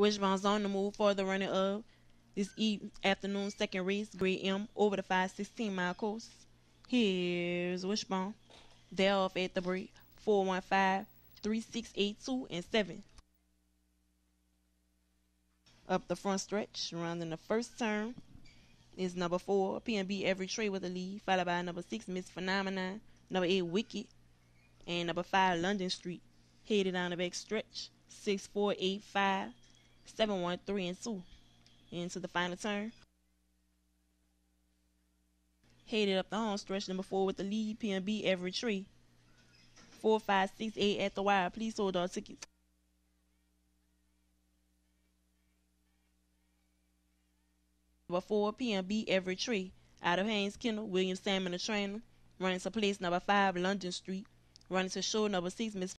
Wishbone's on the move for the running of this eve afternoon second race, grade M, over the 516 mile course. Here's Wishbone. They're off at the break. 415, 3682, and 7. Up the front stretch, rounding the first turn, is number 4, PNB Every Trade with a lead, followed by number 6, Miss Phenomenon, number 8, Wicked, and number 5, London Street. Headed down the back stretch, 6, 4, 8, 5, 7, 1, 3, and 2. Into the final turn. Headed up the home stretch, number 4 with the lead, PNB Every Tree. 4, 5, 6, 8 at the wire. Please hold our tickets. Number 4, PNB Every Tree. Out of Haynes Kennel, William Salmon the trainer. Running to place number 5, London Street. Running to show number 6, Miss